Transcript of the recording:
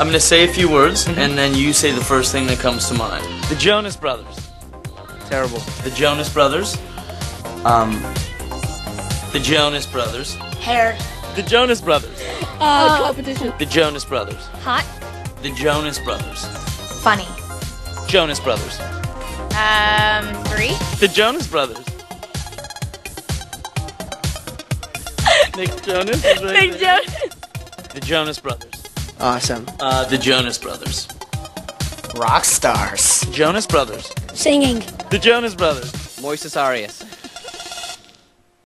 I'm gonna say a few words, and then you say the first thing that comes to mind. The Jonas Brothers. Terrible. The Jonas Brothers. Um. The Jonas Brothers. Hair. The Jonas Brothers. Uh, competition. The Jonas Brothers. Hot. The Jonas Brothers. Funny. Jonas Brothers. Um, three. The Jonas Brothers. Nick Jonas. is right Nick there. Jonas. The Jonas Brothers. Awesome. Uh, the Jonas Brothers. Rock stars. Jonas Brothers. Singing. The Jonas Brothers. Moises Arias.